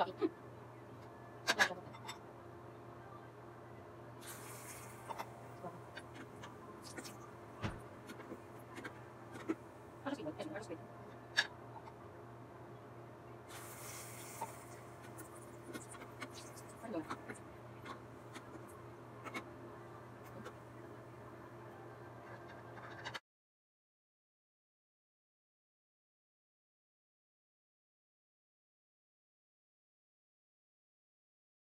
lang.